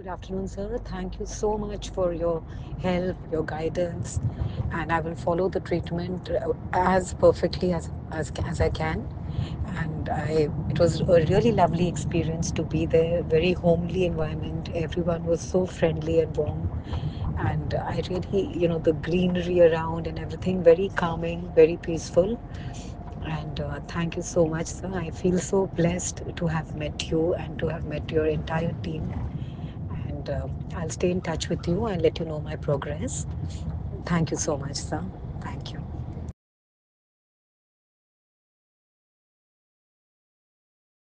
Good afternoon, sir. Thank you so much for your help, your guidance, and I will follow the treatment uh, as perfectly as, as, as I can. And I, it was a really lovely experience to be there, very homely environment. Everyone was so friendly and warm. And I really, you know, the greenery around and everything, very calming, very peaceful. And uh, thank you so much, sir. I feel so blessed to have met you and to have met your entire team and uh, I'll stay in touch with you and let you know my progress. Thank you so much, sir.